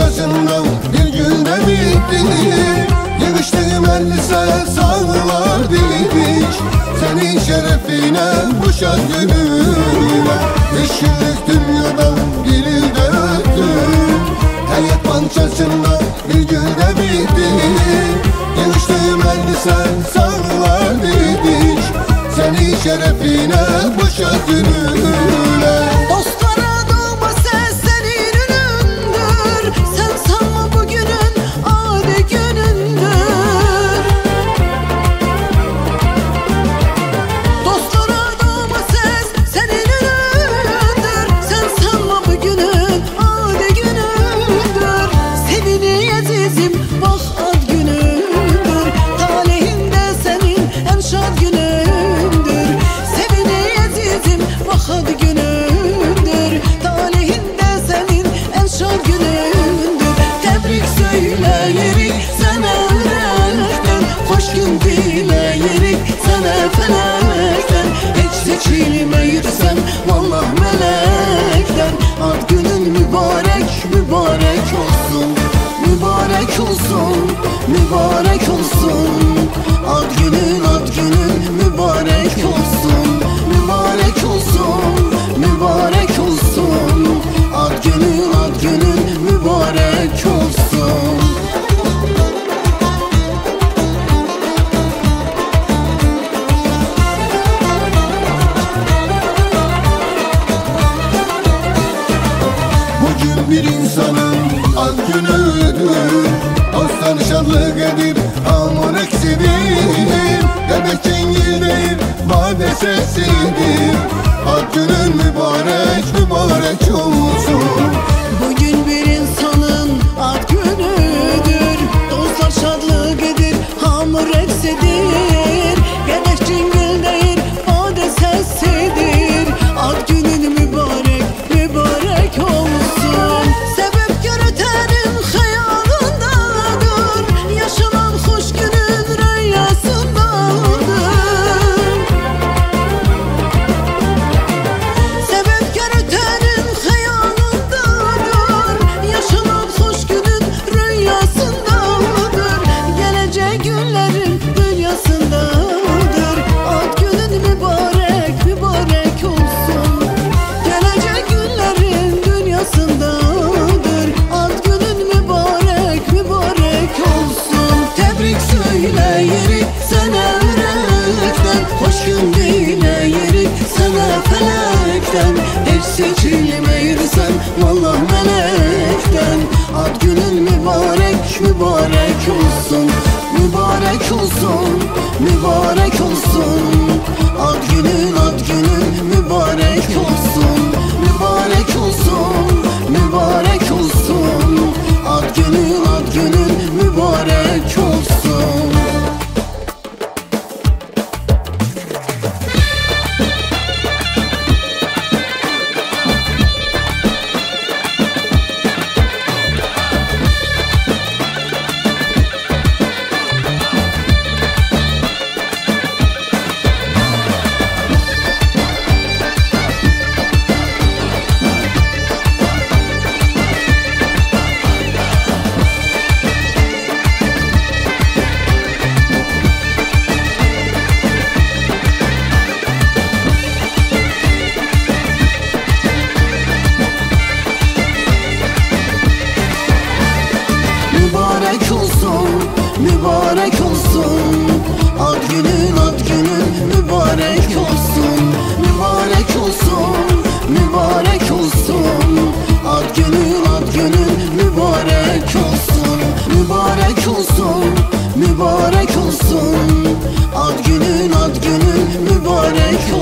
saçından bir güne bittiğini Yemiştim ellise sağlar dilik Senin şerefine bu şad gününe Yeşillik dünyadan dili de öptüm Hayat pançasından bir güne bittiğini Yemiştim ellise sağlar dilik Senin şerefine bu şad gününe günündür Tebrik söyleyirik sana yürekten Hoş gün dileyirik sana felekten Hiç seçilmeyirsen vallah günün mübarek olsun. Bugün bir insanın ad günüdür. Dosttan şanlık edir aman eksidir. Çengil değil bade sesidir. Ad günün mübarek mübarek olsun felekten Hiç seçilmeyirsen vallah melekten. Ad günün mübarek mübarek olsun Mübarek olsun mübarek olsun olsun Mübarek olsun. Ad günün ad günün mübarek olsun. Mübarek olsun Mübarek olsun. Ad günün ad günün mübarek olsun. Mübarek olsun Mübarek olsun. Ad günün ad günün mübarek olsun